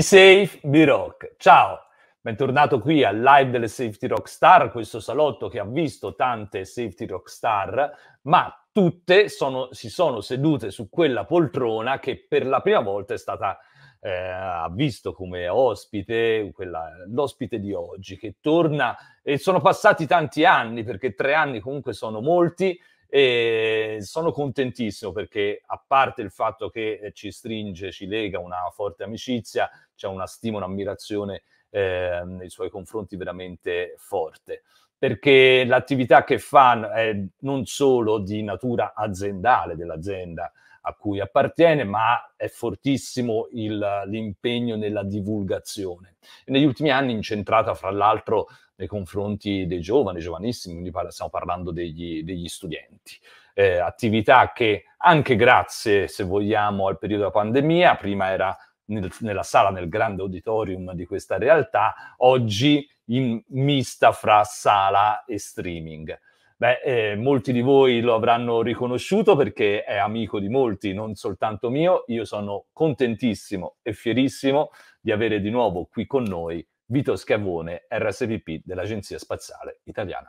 Be safe, be rock. Ciao, bentornato qui al live delle Safety Rock Star, questo salotto che ha visto tante Safety Rock Star, ma tutte sono, si sono sedute su quella poltrona che per la prima volta è stata eh, ha visto come ospite, quella, l'ospite di oggi che torna e sono passati tanti anni perché tre anni comunque sono molti e sono contentissimo perché a parte il fatto che eh, ci stringe, ci lega una forte amicizia, c'è una stima, un'ammirazione eh, nei suoi confronti veramente forte perché l'attività che fa è non solo di natura aziendale dell'azienda a cui appartiene, ma è fortissimo il, l'impegno nella divulgazione. Negli ultimi anni incentrata, fra l'altro, nei confronti dei giovani, giovanissimi, quindi parla, stiamo parlando degli, degli studenti. Eh, attività che anche grazie, se vogliamo, al periodo della pandemia, prima era nel, nella sala, nel grande auditorium di questa realtà, oggi in mista fra sala e streaming. Beh, eh, molti di voi lo avranno riconosciuto perché è amico di molti, non soltanto mio. Io sono contentissimo e fierissimo di avere di nuovo qui con noi Vito Schiavone, RSVP dell'Agenzia Spaziale Italiana.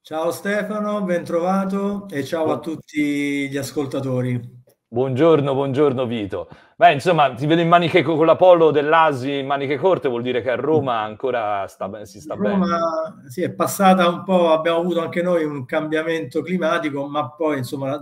Ciao Stefano, ben trovato e ciao a tutti gli ascoltatori. Buongiorno, buongiorno Vito. Beh, insomma, ti vedo in maniche con la polo dell'Asi in maniche corte, vuol dire che a Roma ancora sta, si sta Roma, bene. Sì, è passata un po', abbiamo avuto anche noi un cambiamento climatico, ma poi insomma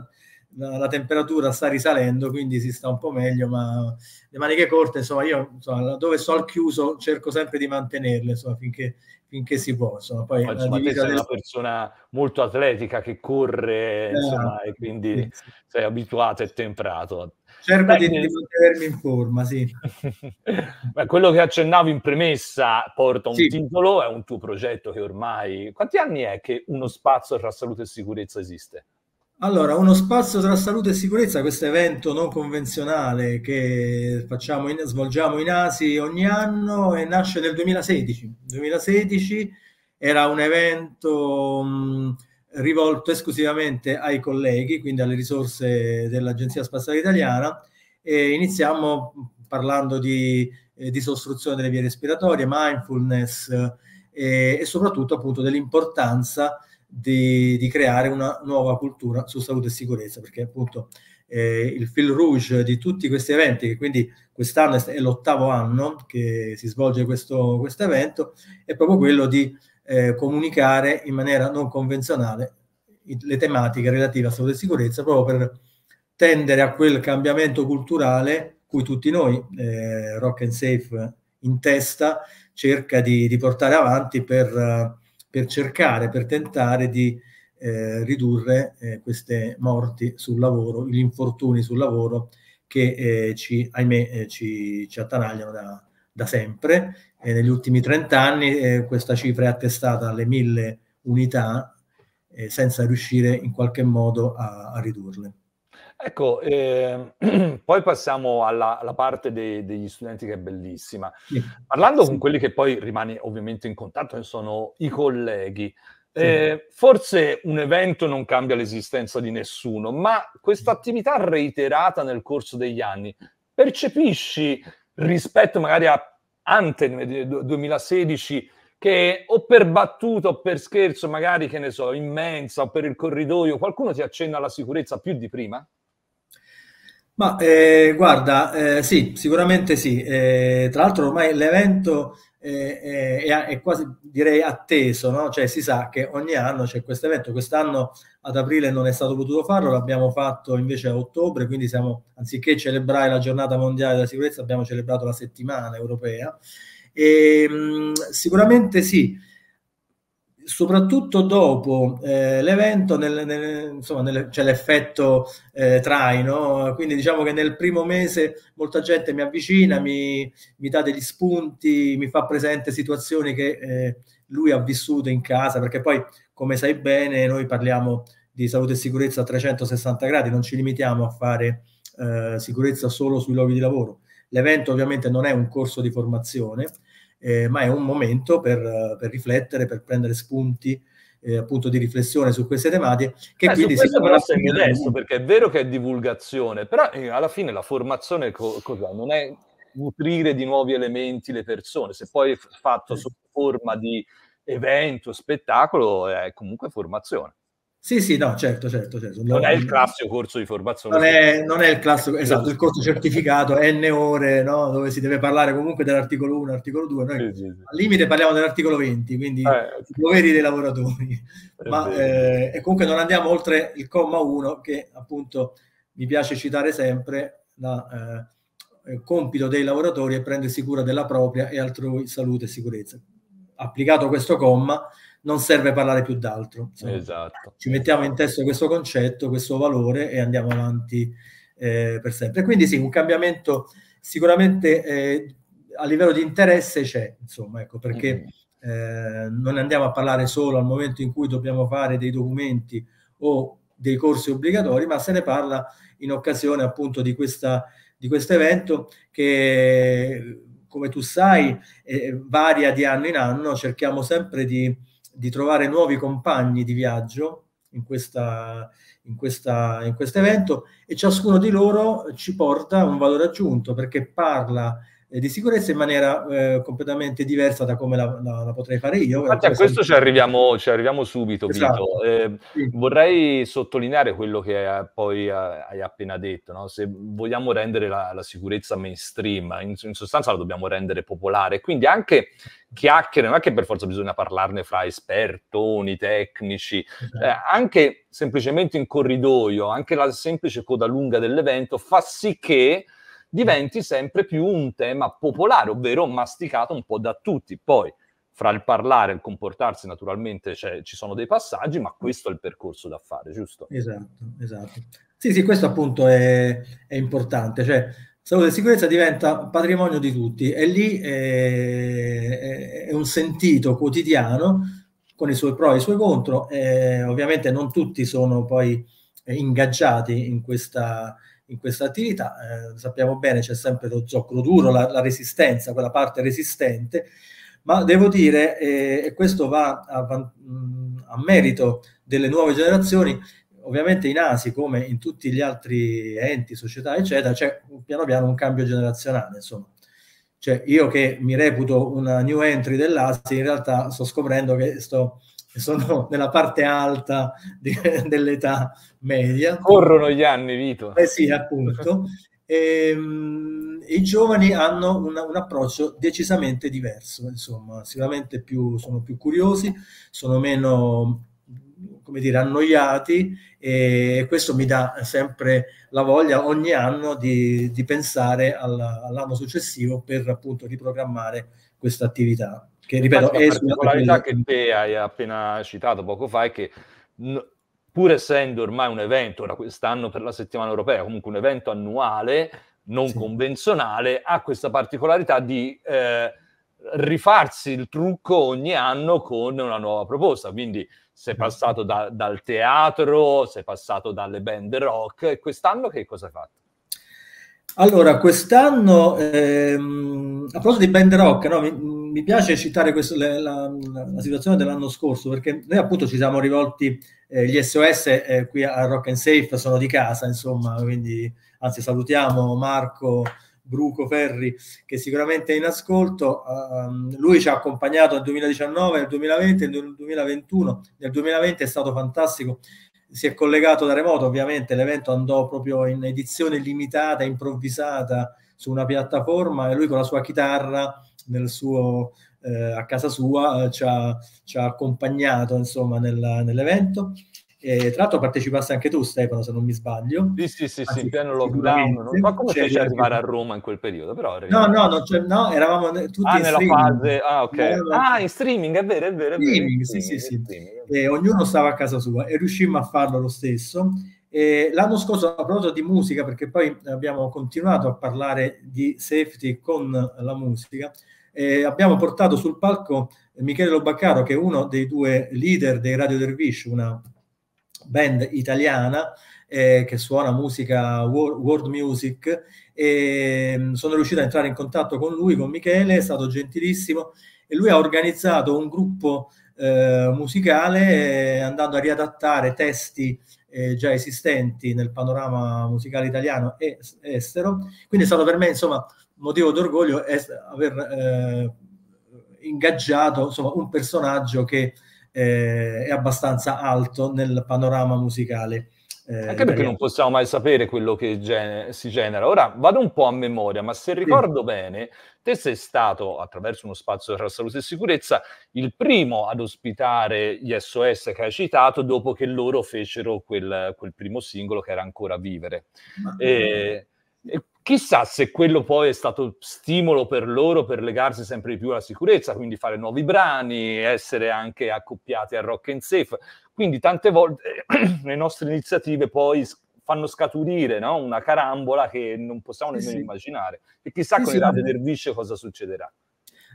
la, la, temperatura sta risalendo, quindi si sta un po' meglio, ma le maniche corte, insomma, io insomma, dove sto al chiuso cerco sempre di mantenerle, insomma, finché, finché si può. Insomma, poi Oggi, ma te sei una persona molto atletica che corre, eh, insomma, e quindi sì. sei abituato e temprato. Cerco di, di mantenermi in forma, sì. Beh, quello che accennavo in premessa porta un sì. titolo, è un tuo progetto che ormai... Quanti anni è che uno spazio tra salute e sicurezza esiste? Allora, uno spazio tra salute e sicurezza, questo evento non convenzionale che facciamo in, svolgiamo in ASI ogni anno e nasce nel 2016. 2016 era un evento mh, rivolto esclusivamente ai colleghi, quindi alle risorse dell'Agenzia Spaziale Italiana e iniziamo parlando di eh, disostruzione delle vie respiratorie, mindfulness eh, e soprattutto appunto dell'importanza di, di, creare una nuova cultura su salute e sicurezza, perché appunto eh, il fil rouge di tutti questi eventi, che quindi quest'anno è l'ottavo anno che si svolge questo, evento, è proprio quello di eh, comunicare in maniera non convenzionale le tematiche relative a salute e sicurezza, proprio per tendere a quel cambiamento culturale cui tutti noi, eh, Rock and Safe in testa, cerca di, di portare avanti per per cercare, per tentare di eh, ridurre eh, queste morti sul lavoro, gli infortuni sul lavoro che eh, ci, ahimè, eh, ci, ci attanagliano da, da sempre. negli ultimi 30 anni eh, questa cifra è attestata alle mille unità eh, senza riuscire in qualche modo a, a ridurle. Ecco, eh, poi passiamo alla, alla parte dei, degli studenti che è bellissima. Sì. Parlando sì. con quelli che poi rimani ovviamente in contatto, che sono i colleghi, sì. eh, forse un evento non cambia l'esistenza di nessuno, ma questa attività reiterata nel corso degli anni, percepisci rispetto magari a ante 2016 che o per battuta o per scherzo, magari che ne so, in mensa o per il corridoio, qualcuno ti accenna alla sicurezza più di prima? Ma eh, guarda, eh, sì, sicuramente sì. Eh, tra l'altro ormai l'evento eh, è, è, quasi direi atteso, no? Cioè si sa che ogni anno c'è questo evento. Quest'anno ad aprile non è stato potuto farlo, l'abbiamo fatto invece a ottobre, quindi siamo, anziché celebrare la giornata mondiale della sicurezza, abbiamo celebrato la settimana europea. E, mh, mm, sicuramente sì soprattutto dopo eh, l'evento nel, nel, insomma, nel, c'è l'effetto eh, traino, quindi diciamo che nel primo mese molta gente mi avvicina, mi, mi dà degli spunti, mi fa presente situazioni che eh, lui ha vissuto in casa, perché poi come sai bene noi parliamo di salute e sicurezza a 360 gradi, non ci limitiamo a fare eh, sicurezza solo sui luoghi di lavoro. L'evento ovviamente non è un corso di formazione, eh, ma è un momento per, per, riflettere, per prendere spunti eh, appunto di riflessione su queste tematiche. Che eh, quindi si però sei modesto, perché è vero che è divulgazione, però eh, alla fine la formazione co- non è nutrire di nuovi elementi le persone, se poi è fatto sotto forma di evento, spettacolo, è comunque formazione. Sì, sì, no, certo, certo. certo. Non è il classico corso di formazione. Non è, non è il classico, esatto, il corso certificato, N ore, no? dove si deve parlare comunque dell'articolo 1, articolo 2. Noi sì, sì, sì. al limite parliamo dell'articolo 20, quindi eh, i doveri dei lavoratori. Ma eh, e comunque non andiamo oltre il comma 1, che appunto mi piace citare sempre, la, eh, compito dei lavoratori è prendersi cura della propria e altrui salute e sicurezza. Applicato questo comma, non serve parlare più d'altro. Insomma, esatto. Ci mettiamo in testa questo concetto, questo valore e andiamo avanti eh, per sempre. Quindi sì, un cambiamento sicuramente eh, a livello di interesse c'è, insomma, ecco, perché mm. eh, non andiamo a parlare solo al momento in cui dobbiamo fare dei documenti o dei corsi obbligatori, ma se ne parla in occasione appunto di questa di questo evento che come tu sai eh, varia di anno in anno, cerchiamo sempre di di trovare nuovi compagni di viaggio in, questa, in, questa, in questo evento e ciascuno di loro ci porta un valore aggiunto perché parla di sicurezza in maniera eh, completamente diversa da come la, la, la potrei fare io. Infatti a questo ci arriviamo, ci arriviamo subito, esatto. Vito. Eh, sì. Vorrei sottolineare quello che poi hai appena detto, no? se vogliamo rendere la, la sicurezza mainstream, in, in, sostanza la dobbiamo rendere popolare, quindi anche chiacchiere, non è che per forza bisogna parlarne fra espertoni, tecnici, esatto. eh, anche semplicemente in corridoio, anche la semplice coda lunga dell'evento fa sì che diventi sempre più un tema popolare, ovvero masticato un po' da tutti. Poi, fra il parlare e il comportarsi, naturalmente ci sono dei passaggi, ma questo è il percorso da fare, giusto? Esatto, esatto. Sì, sì, questo appunto è, è importante. Cioè, salute e sicurezza diventa patrimonio di tutti e lì è, è un sentito quotidiano con i suoi pro e i suoi contro. Eh, ovviamente non tutti sono poi ingaggiati in questa in questa attività. Eh, sappiamo bene c'è sempre lo zoccolo duro, la, la, resistenza, quella parte resistente, ma devo dire, eh, e questo va a, a, merito delle nuove generazioni, ovviamente in ASI come in tutti gli altri enti, società, eccetera, c'è piano piano un cambio generazionale, insomma. Cioè, io che mi reputo una new entry dell'ASI, in realtà sto scoprendo che sto sono nella parte alta di, dell'età media. Corrono gli anni, Vito. Eh sì, appunto. E, um, I giovani hanno una, un approccio decisamente diverso, insomma, sicuramente più, sono più curiosi, sono meno come dire, annoiati e questo mi dà sempre la voglia ogni anno di, di pensare all'anno successivo per appunto riprogrammare questa attività che ripeto è la particolarità che te hai appena citato poco fa è che pur essendo ormai un evento, ora quest'anno per la settimana europea, comunque un evento annuale, non sì. convenzionale, ha questa particolarità di eh, rifarsi il trucco ogni anno con una nuova proposta. Quindi sei passato da, dal teatro, sei passato dalle band rock, e quest'anno che cosa hai fatto? Allora, quest'anno, ehm, a proposito di band rock, no, mi, mi piace citare questo, la, la, la, situazione dell'anno scorso perché noi appunto ci siamo rivolti, eh, gli SOS eh, qui a Rock and Safe sono di casa, insomma, quindi anzi salutiamo Marco Bruco Ferri che sicuramente è in ascolto. Uh, lui ci ha accompagnato nel 2019, nel 2020 nel 2021. Nel 2020 è stato fantastico. Si è collegato da remoto, ovviamente l'evento andò proprio in edizione limitata, improvvisata su una piattaforma e lui con la sua chitarra suo, eh, a casa sua, eh, ci, ha, ci, ha, accompagnato insomma nel, nell'evento. E, tra l'altro partecipaste anche tu Stefano se non mi sbaglio. Sì sì sì, Anzi, sì in pieno lockdown non so come feci arrivare a Roma in quel periodo però no no, no, no eravamo tutti ah, in nella streaming. fase ah ok. Ah in streaming è vero è vero, è vero. Streaming, sì, sì, sì. E ognuno stava a casa sua e riuscimmo a farlo lo stesso. E l'anno scorso a proposito di musica perché poi abbiamo continuato a parlare di safety con la musica eh, abbiamo portato sul palco Michele Lobaccaro, che è uno dei due leader dei Radio Dervish, una band italiana eh, che suona musica world, music e mm, sono riuscito a entrare in contatto con lui, con Michele, è stato gentilissimo e lui ha organizzato un gruppo eh, musicale eh, andando a riadattare testi eh, già esistenti nel panorama musicale italiano e estero. Quindi è stato per me, insomma, motivo d'orgoglio aver eh, ingaggiato insomma, un personaggio che eh, è abbastanza alto nel panorama musicale. Eh, Anche perché italiano. non possiamo mai sapere quello che gene- si genera. Ora vado un po' a memoria, ma se ricordo sì. bene, te sei stato, attraverso uno spazio tra salute e sicurezza, il primo ad ospitare gli SOS che hai citato dopo che loro fecero quel, quel primo singolo che era ancora Vivere. Ma... E, e chissà se quello poi è stato stimolo per loro per legarsi sempre di più alla sicurezza, quindi fare nuovi brani, essere anche accoppiati a rock and safe. Quindi tante volte le nostre iniziative poi fanno scaturire no? una carambola che non possiamo nemmeno sì. immaginare. E chissà sì, con sì, le dervisce cosa succederà.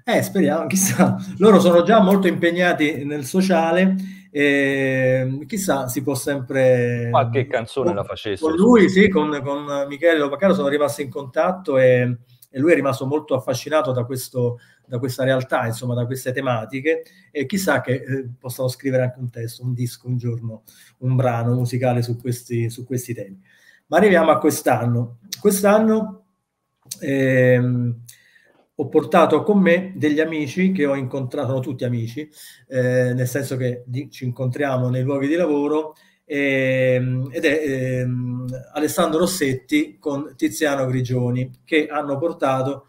Eh, speriamo, chissà. Loro sono già molto impegnati nel sociale e chissà, si può sempre... Qualche canzone con, la facesse. Con lui, sì, con, con Michele Lopacaro sono rimasti in contatto e, e lui è rimasto molto affascinato da, questo, da questa realtà, insomma, da queste tematiche e chissà che eh, possano scrivere anche un testo, un disco un giorno, un brano musicale su questi, su questi temi. Ma arriviamo a quest'anno. Quest'anno ehm, ho portato con me degli amici che ho incontrato, sono tutti amici, eh, nel senso che di, ci incontriamo nei luoghi di lavoro, eh, ed è eh, Alessandro Rossetti con Tiziano Grigioni, che hanno portato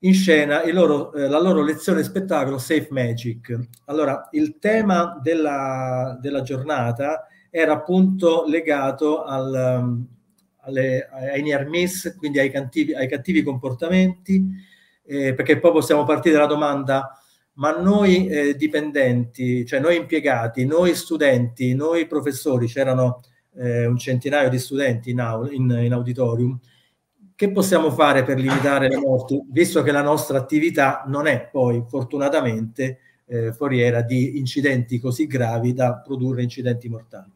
in scena loro, eh, la loro lezione spettacolo Safe Magic. Allora, il tema della, della giornata era appunto legato al, alle, ai near miss, quindi ai cattivi, ai cattivi comportamenti, eh, perché poi possiamo partire dalla domanda, ma noi eh, dipendenti, cioè noi impiegati, noi studenti, noi professori, c'erano eh, un centinaio di studenti in, aula, in, in auditorium, che possiamo fare per limitare le morti, visto che la nostra attività non è poi fortunatamente eh, foriera di incidenti così gravi da produrre incidenti mortali.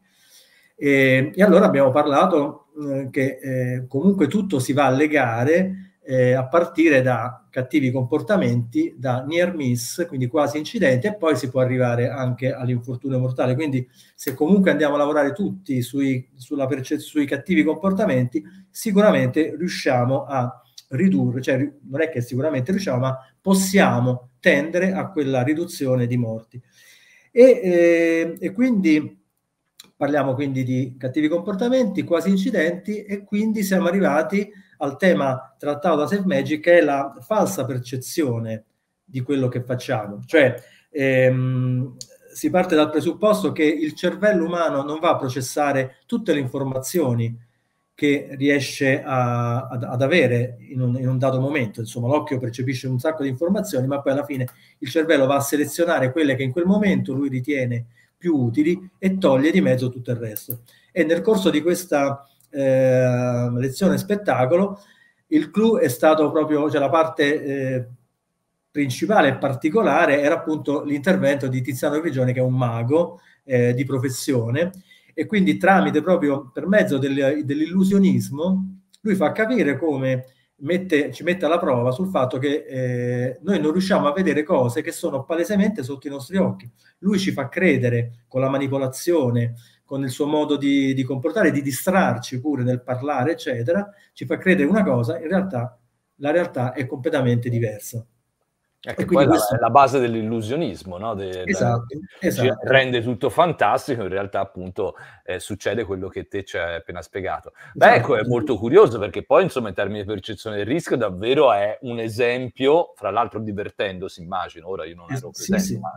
E, e allora abbiamo parlato eh, che eh, comunque tutto si va a legare eh, a partire da cattivi comportamenti, da near miss, quindi quasi incidenti, e poi si può arrivare anche all'infortunio mortale. Quindi se comunque andiamo a lavorare tutti sui, perce- sui cattivi comportamenti, sicuramente riusciamo a ridurre, cioè non è che sicuramente riusciamo, ma possiamo tendere a quella riduzione di morti. E, eh, e quindi parliamo quindi di cattivi comportamenti, quasi incidenti, e quindi siamo arrivati al tema trattato da Safe Magic che è la falsa percezione di quello che facciamo. Cioè, ehm, si parte dal presupposto che il cervello umano non va a processare tutte le informazioni che riesce a, ad, ad, avere in un, in un, dato momento. Insomma, l'occhio percepisce un sacco di informazioni, ma poi alla fine il cervello va a selezionare quelle che in quel momento lui ritiene più utili e toglie di mezzo tutto il resto. E nel corso di questa eh, lezione spettacolo, il clou è stato proprio, cioè la parte eh, principale e particolare era appunto l'intervento di Tiziano Grigioni, che è un mago eh, di professione, e quindi tramite proprio per mezzo del, dell'illusionismo, lui fa capire come mette, ci mette alla prova sul fatto che eh, noi non riusciamo a vedere cose che sono palesemente sotto i nostri occhi. Lui ci fa credere con la manipolazione, con il suo modo di, di comportare, di distrarci pure nel parlare, eccetera, ci fa credere una cosa, in realtà la realtà è completamente diversa. Ecco, e poi questo... è la base dell'illusionismo, no? De, esatto, da, esatto. rende tutto fantastico, in realtà appunto eh, succede quello che te ci hai appena spiegato. Beh, esatto. ecco, è molto curioso perché poi insomma in termini di percezione del rischio davvero è un esempio, fra l'altro divertendosi immagino, ora io non ero presente, sì, sì. ma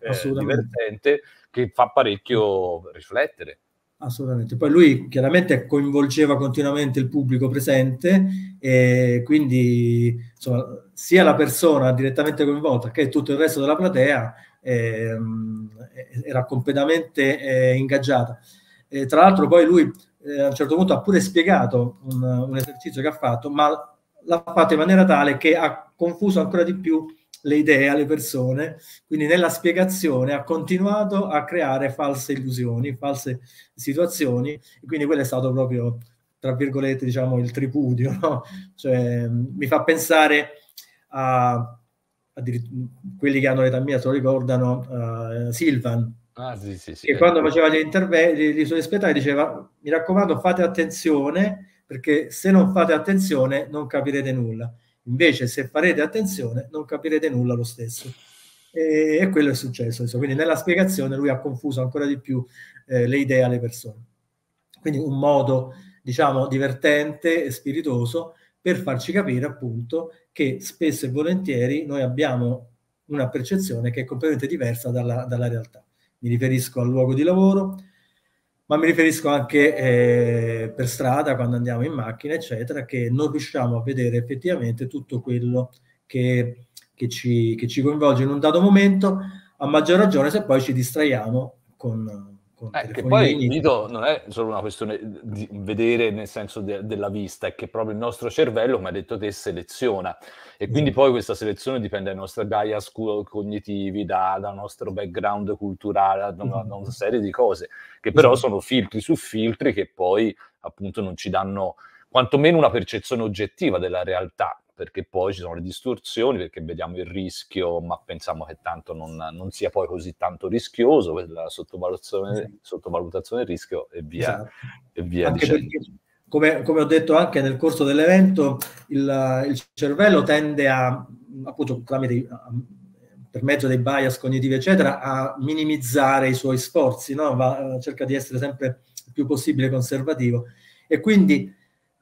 è eh, divertente, che fa parecchio riflettere. Assolutamente. Poi lui chiaramente coinvolgeva continuamente il pubblico presente e quindi insomma, sia la persona direttamente coinvolta che tutto il resto della platea eh, era completamente eh, ingaggiata. E, tra l'altro poi lui eh, a un certo punto ha pure spiegato un, un, esercizio che ha fatto, ma l'ha fatto in maniera tale che ha confuso ancora di più le idee alle persone, quindi nella spiegazione ha continuato a creare false illusioni, false situazioni, e quindi quello è stato proprio, tra virgolette, diciamo, il tripudio, no? Cioè, mi fa pensare a, a quelli che hanno l'età mia se lo ricordano, uh, Silvan, Ah, sì, sì, sì, che quando faceva gli interventi, i suoi spettacoli diceva mi raccomando fate attenzione perché se non fate attenzione non capirete nulla. Invece se farete attenzione non capirete nulla lo stesso. E, e quello è successo. Quindi nella spiegazione lui ha confuso ancora di più eh, le idee alle persone. Quindi un modo, diciamo, divertente e spiritoso per farci capire appunto che spesso e volentieri noi abbiamo una percezione che è completamente diversa dalla, dalla realtà. Mi riferisco al luogo di lavoro, ma mi riferisco anche eh, per strada, quando andiamo in macchina, eccetera, che non riusciamo a vedere effettivamente tutto quello che, che, ci, che ci coinvolge in un dato momento, a maggior ragione se poi ci distraiamo con, eh, che poi il dito non è solo una questione di vedere nel senso de- della vista, è che proprio il nostro cervello, come hai detto te, seleziona. E quindi poi questa selezione dipende dai nostri bias cognitivi, da, dal nostro background culturale, da una, da una, serie di cose, che però sono filtri su filtri che poi appunto non ci danno quantomeno una percezione oggettiva della realtà perché poi ci sono le distorsioni, perché vediamo il rischio, ma pensiamo che tanto non, non sia poi così tanto rischioso, la sottovalutazione, sì. sottovalutazione del rischio e via, esatto. e via dicendo. Come, come, ho detto anche nel corso dell'evento, il, il cervello tende a, appunto, tramite, per mezzo dei bias cognitivi, eccetera, a minimizzare i suoi sforzi, no? Va, cerca di essere sempre il più possibile conservativo. E quindi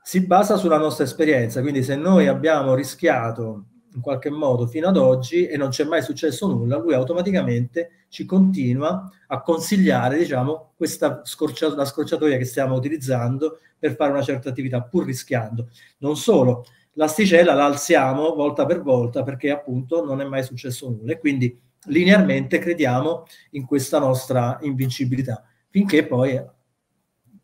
si basa sulla nostra esperienza, quindi se noi abbiamo rischiato in qualche modo fino ad oggi e non c'è mai successo nulla, lui automaticamente ci continua a consigliare, diciamo, questa scorcia- la scorciatoia che stiamo utilizzando per fare una certa attività, pur rischiando. Non solo, l'asticella la alziamo volta per volta perché appunto non è mai successo nulla. E quindi linearmente crediamo in questa nostra invincibilità, finché poi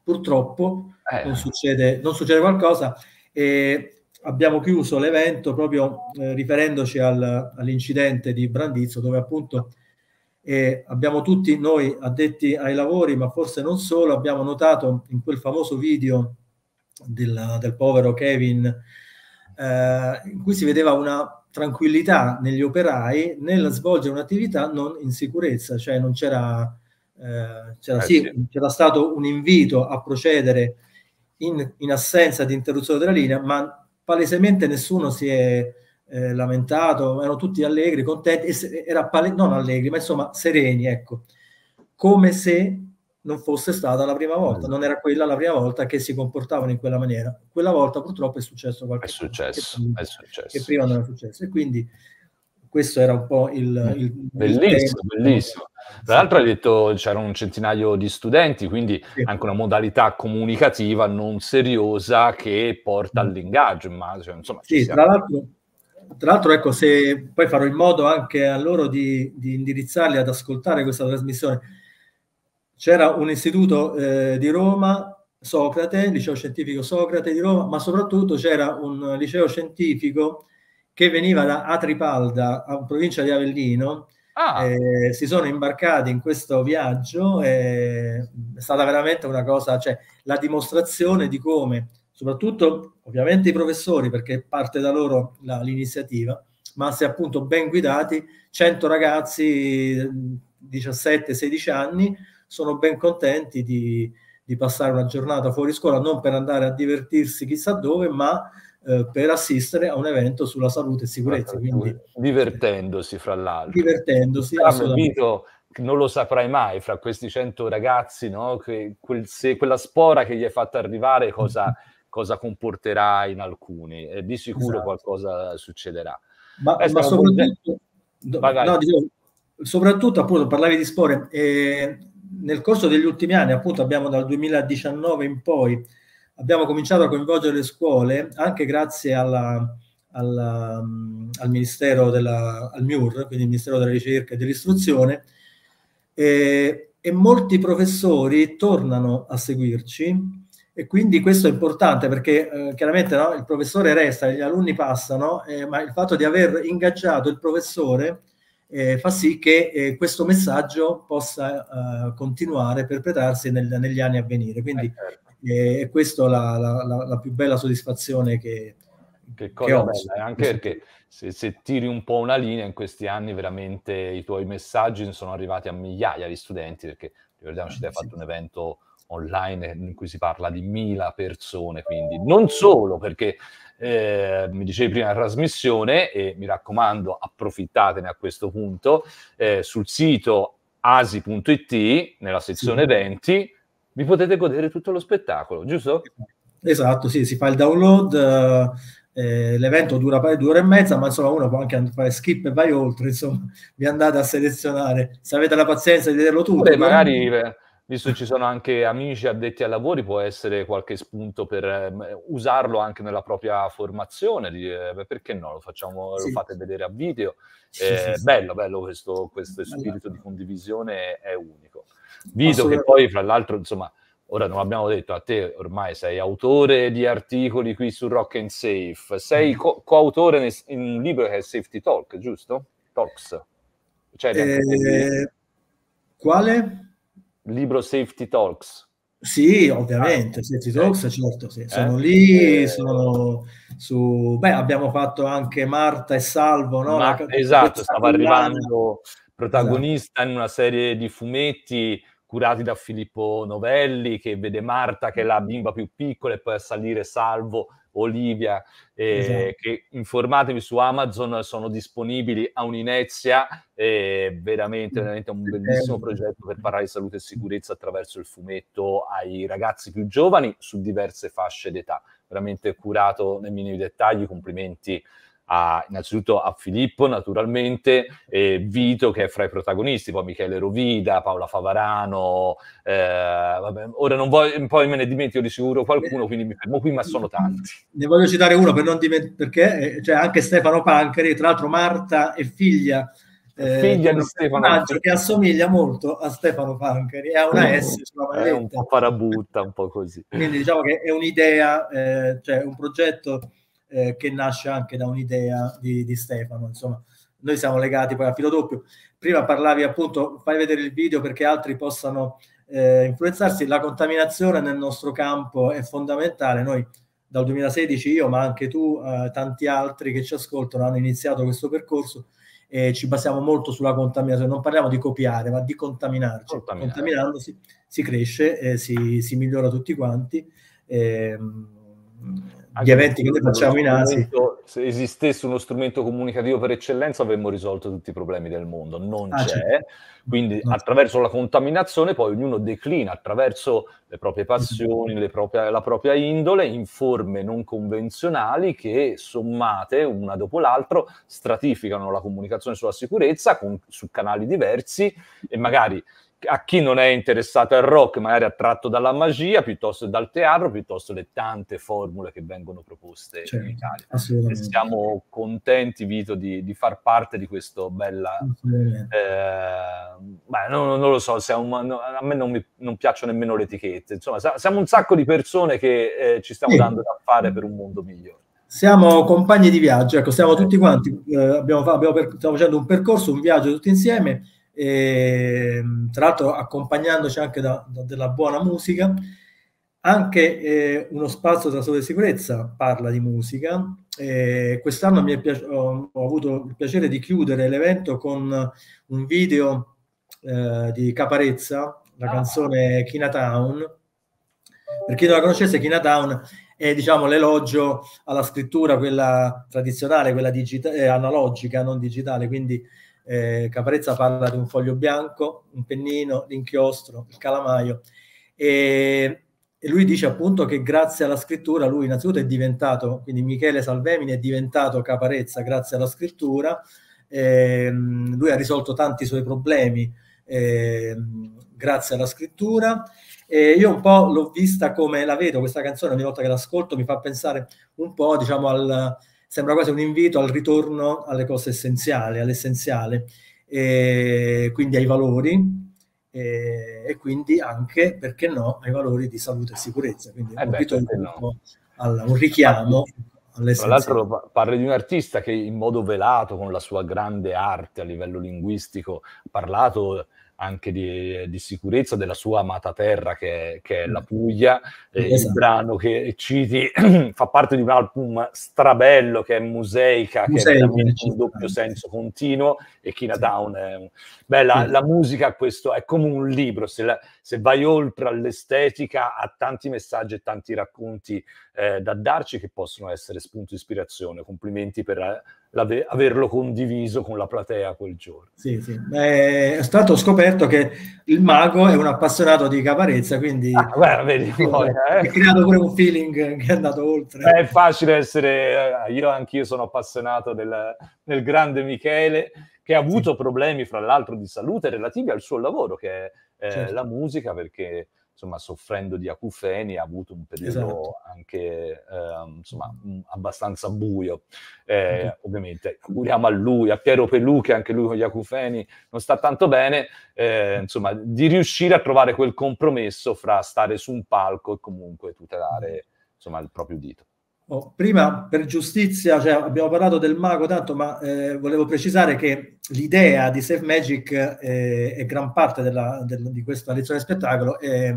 purtroppo eh. non, succede, non, succede, qualcosa. E abbiamo chiuso l'evento proprio eh, riferendoci al, all'incidente di Brandizzo, dove appunto eh, abbiamo tutti noi addetti ai lavori, ma forse non solo, abbiamo notato in quel famoso video del, del povero Kevin, eh, in cui si vedeva una tranquillità negli operai nel svolgere un'attività non in sicurezza, cioè non c'era eh, c'era, eh, sì, c'era, stato un invito a procedere in, in, assenza di interruzione della linea, ma palesemente nessuno si è eh, lamentato, erano tutti allegri, contenti, era pale- non allegri, ma insomma sereni, ecco, come se non fosse stata la prima volta, non era quella la prima volta che si comportavano in quella maniera. Quella volta purtroppo è successo qualcosa. È successo, che, è successo. Che prima non era successo. E quindi questo era un po' il... il bellissimo, il bellissimo. Tra l'altro hai detto c'erano un centinaio di studenti, quindi sì. anche una modalità comunicativa non seriosa che porta mm. all'ingaggio, immagino. Insomma, sì, tra l'altro, tra l'altro, ecco, se poi farò in modo anche a loro di, di indirizzarli ad ascoltare questa trasmissione, c'era un istituto eh, di Roma, Socrate, liceo scientifico Socrate di Roma, ma soprattutto c'era un liceo scientifico che veniva da Atripalda, a provincia di Avellino, ah. eh, si sono imbarcati in questo viaggio e è stata veramente una cosa, cioè la dimostrazione di come, soprattutto ovviamente i professori, perché parte da loro la, l'iniziativa, ma se appunto ben guidati, 100 ragazzi 17-16 anni sono ben contenti di, di passare una giornata fuori scuola, non per andare a divertirsi chissà dove, ma eh, per assistere a un evento sulla salute e sicurezza. Quindi, divertendosi, fra l'altro. Divertendosi. Invito, non lo saprai mai fra questi 100 ragazzi, no? che quel, se, quella spora che gli hai fatto arrivare cosa, cosa comporterà in alcuni e di sicuro esatto. qualcosa succederà. Ma, eh, ma soprattutto, vai, vai. No, dicevo, soprattutto appunto parlavi di spore, eh, nel corso degli ultimi anni, appunto abbiamo dal 2019 in poi abbiamo cominciato a coinvolgere le scuole anche grazie alla, alla, al Ministero della, al MIUR, quindi il Ministero della Ricerca e dell'Istruzione, e, e molti professori tornano a seguirci e quindi questo è importante perché eh, chiaramente no, il professore resta, gli alunni passano, eh, ma il fatto di aver ingaggiato il professore eh, fa sì che eh, questo messaggio possa eh, continuare a perpetrarsi nel, negli anni a venire. Quindi eh, certo. è questa la, la, la, la, più bella soddisfazione che, che cosa che ho. bella, anche perché se, se, tiri un po' una linea in questi anni veramente i tuoi messaggi sono arrivati a migliaia di studenti perché ricordiamoci che hai fatto un evento online in cui si parla di mila persone, quindi non solo perché eh, mi dicevi prima la trasmissione e mi raccomando approfittatene a questo punto, eh, sul sito asi.it nella sezione sì. eventi vi potete godere tutto lo spettacolo, giusto? Esatto, sì, si fa il download, eh, l'evento dura due ore e mezza, ma insomma uno può anche fare skip e vai oltre, insomma, vi andate a selezionare, se avete la pazienza di vederlo tutto. Beh, magari... Eh, visto che ci sono anche amici addetti ai lavori, può essere qualche spunto per eh, usarlo anche nella propria formazione. Di, eh, perché no? Lo, facciamo, sì. lo fate vedere a video. Eh, sì, bello, bello questo, questo spirito di condivisione è unico. Vito che poi, fra l'altro, insomma, ora non abbiamo detto a te, ormai sei autore di articoli qui su Rock and Safe, sei co- coautore in un libro che è Safety Talk, giusto? Talks. Cioè, eh, quale? Libro Safety Talks. Sì, ovviamente, ah, Safety Talks, eh. certo, sì. sono eh? lì, eh. sono su... Beh, abbiamo fatto anche Marta e Salvo, no? Ma, esatto, stava arrivando protagonista esatto. in una serie di fumetti curati da Filippo Novelli, che vede Marta che è la bimba più piccola e poi a salire Salvo Olivia, eh, esatto. che informatevi su Amazon, sono disponibili a un'inezia, eh, veramente, veramente un bellissimo progetto per parlare di salute e sicurezza attraverso il fumetto ai ragazzi più giovani su diverse fasce d'età, veramente curato nei minimi dettagli, complimenti a, innanzitutto a Filippo naturalmente, e Vito che è fra i protagonisti, poi Michele Rovida, Paola Favarano, eh, vabbè, ora non voglio, poi me ne dimentico di sicuro qualcuno, quindi mi fermo qui, ma sono tanti. Ne voglio citare uno per non dimenticare, perché eh, cioè anche Stefano Pancari, tra l'altro Marta è figlia eh, figlia di Stefano che assomiglia molto a Stefano Pancari ha una oh, S sulla maglietta. È un po' farabutta, un po' così. Quindi diciamo che è un'idea, eh, cioè un progetto eh, che nasce anche da un'idea di, di, Stefano. Insomma, noi siamo legati poi a filo doppio. Prima parlavi appunto, fai vedere il video perché altri possano eh, influenzarsi. La contaminazione nel nostro campo è fondamentale. Noi dal 2016 io, ma anche tu, eh, tanti altri che ci ascoltano hanno iniziato questo percorso e ci basiamo molto sulla contaminazione. Non parliamo di copiare, ma di contaminarci. Contaminare. Contaminandosi si cresce, eh, si, si migliora tutti quanti. Eh, gli eventi che noi facciamo in Asia. Se esistesse uno strumento comunicativo per eccellenza avremmo risolto tutti i problemi del mondo, non ah, c'è. Certo. Quindi no. attraverso la contaminazione poi ognuno declina attraverso le proprie passioni, le proprie, la propria indole in forme non convenzionali che sommate una dopo l'altra stratificano la comunicazione sulla sicurezza con, su canali diversi e magari a chi non è interessato al rock, magari attratto dalla magia piuttosto dal teatro, piuttosto le tante formule che vengono proposte certo, in Italia. E siamo contenti, Vito, di, di, far parte di questo bella... Eh, beh, non, non, lo so, un, a me non, mi, non, piacciono nemmeno le etichette. Insomma, siamo un sacco di persone che eh, ci stiamo sì. dando da fare per un mondo migliore. Siamo compagni di viaggio, ecco, siamo tutti quanti, eh, abbiamo, abbiamo per, stiamo facendo un percorso, un viaggio tutti insieme e, ehm, tra l'altro accompagnandoci anche da, da della buona musica. Anche eh, uno spazio della salute e sicurezza parla di musica. Eh, quest'anno ho, ho, avuto il piacere di chiudere l'evento con un video eh, di Caparezza, la ah. canzone Kina Town. Per chi non la conoscesse, Kina Town è diciamo, l'elogio alla scrittura, quella tradizionale, quella eh, analogica, non digitale, quindi eh, Caparezza parla di un foglio bianco, un pennino, l'inchiostro, il calamaio. E, e, lui dice appunto che grazie alla scrittura lui innanzitutto è diventato, quindi Michele Salvemini è diventato Caparezza grazie alla scrittura, eh, lui ha risolto tanti suoi problemi eh, grazie alla scrittura. E io un po' l'ho vista come la vedo questa canzone ogni volta che l'ascolto mi fa pensare un po' diciamo al sembra quasi un invito al ritorno alle cose essenziali, all'essenziale, e quindi ai valori. e, e, quindi anche, perché no, ai valori di salute e sicurezza. Quindi eh beh, no. al, un richiamo tra l'altro parli di un artista che in modo velato, con la sua grande arte a livello linguistico, ha parlato anche di, di, sicurezza della sua amata terra che, che è la Puglia. Eh, esatto. Il brano che citi fa parte di un album strabello che è Museica, Museica che è un doppio senso continuo e Kina sì. Down è... Beh, la, sì. la, musica questo è come un libro, se, la, se, vai oltre all'estetica ha tanti messaggi e tanti racconti eh, da darci che possono essere spunto di ispirazione. Complimenti per eh, averlo condiviso con la platea quel giorno. Sì, sì. è stato scoperto che il mago è un appassionato di caparezza, quindi ah, beh, vedi, poi, eh. è creato pure un feeling che è andato oltre. È facile essere, eh, io anch'io sono appassionato del, del grande Michele che ha avuto sì. problemi, fra l'altro, di salute relativi al suo lavoro, che è eh, certo. la musica, perché insomma, soffrendo di acufeni ha avuto un periodo esatto. anche eh, insomma, abbastanza buio. Eh, mm-hmm. Ovviamente, auguriamo a lui, a Piero Pelù, che anche lui con gli acufeni non sta tanto bene, eh, insomma, di riuscire a trovare quel compromesso fra stare su un palco e comunque tutelare insomma, il proprio dito. Oh, prima per giustizia, cioè, abbiamo parlato del mago tanto, ma eh, volevo precisare che l'idea di Safe Magic eh, e gran parte della, del, di questa lezione spettacolo è,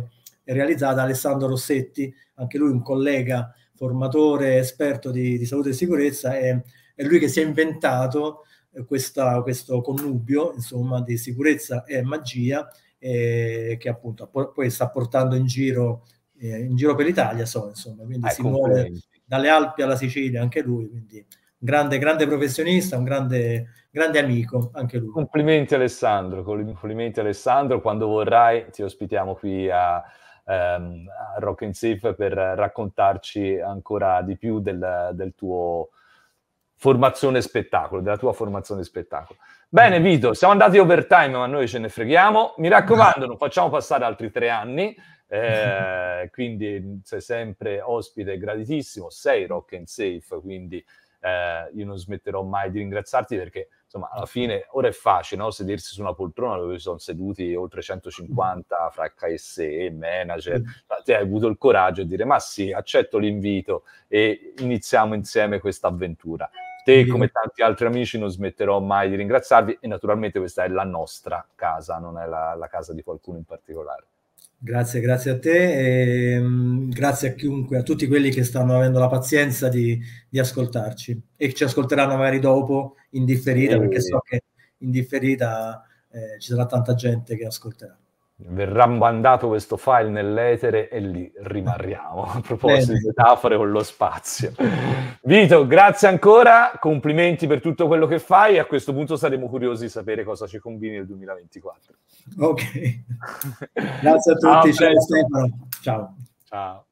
è, realizzata da Alessandro Rossetti, anche lui un collega formatore esperto di, di salute e sicurezza, è, è, lui che si è inventato questa, questo connubio insomma, di sicurezza e magia eh, che appunto poi sta portando in giro, eh, in giro per l'Italia, so, insomma, quindi eh, si muove dalle Alpi alla Sicilia, anche lui, quindi grande, grande professionista, un grande, grande amico, anche lui. Complimenti Alessandro, complimenti Alessandro, quando vorrai ti ospitiamo qui a, ehm, a Rock and Safe per raccontarci ancora di più del, del tuo formazione spettacolo, della tua formazione spettacolo. Bene. Vito, siamo andati overtime, ma noi ce ne freghiamo. Mi raccomando, non facciamo passare altri tre anni. Eh, quindi sei sempre ospite graditissimo, sei rock and safe, quindi eh, io non smetterò mai di ringraziarti perché insomma alla fine ora è facile no? sedersi su una poltrona dove sono seduti oltre 150 fra HSE, manager, te hai avuto il coraggio di dire ma sì, accetto l'invito e iniziamo insieme questa avventura. Te, come tanti altri amici, non smetterò mai di ringraziarvi e naturalmente questa è la nostra casa, non è la, la casa di qualcuno in particolare. Grazie, grazie a te e um, grazie a chiunque, a tutti quelli che stanno avendo la pazienza di, di ascoltarci e ci ascolteranno magari dopo in differita, e... perché so che in differita eh, ci sarà tanta gente che ascolterà verrà mandato questo file nell'etere e lì rimarriamo a proposito di metafore con lo spazio. Vito, grazie ancora, complimenti per tutto quello che fai e a questo punto saremo curiosi di sapere cosa ci combini nel 2024. Ok, grazie a tutti, ciao, ciao Stefano, ciao. Ciao.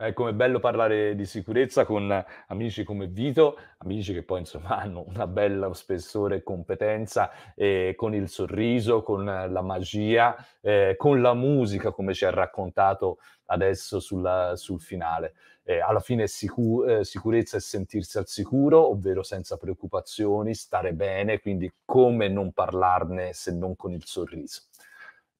È come bello parlare di sicurezza con amici come Vito, amici che poi insomma hanno una bella spessore e competenza, eh, con il sorriso, con la magia, eh, con la musica, come ci ha raccontato adesso sulla, sul finale. Eh, alla fine sicu- eh, sicurezza è sentirsi al sicuro, ovvero senza preoccupazioni, stare bene, quindi come non parlarne se non con il sorriso.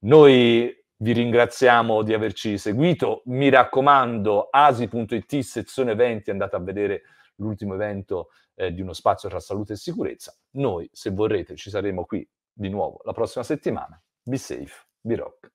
Noi vi ringraziamo di averci seguito. Mi raccomando, asi.it, sezione eventi, andate a vedere l'ultimo evento eh, di uno spazio tra salute e sicurezza. Noi, se vorrete, ci saremo qui di nuovo la prossima settimana. Be safe, be rock.